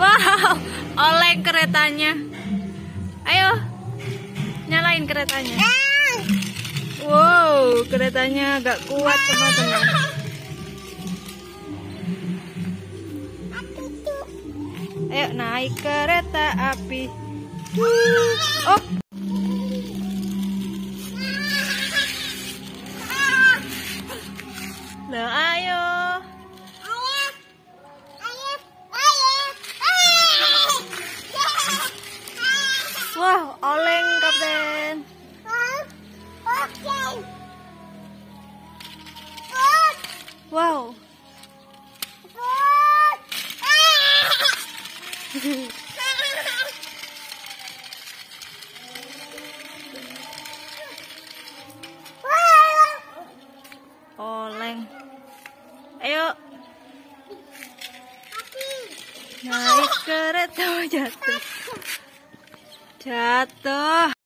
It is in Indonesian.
Wow, oleng keretanya. Ayo, nyalain keretanya. Wow, keretanya agak kuat teman-teman. Ayo naik kereta api. Oh. Nah, ayo. Wah, oleng kapten. Wow. Oleng. Ayo. Naik kereta jatuh. Jatuh.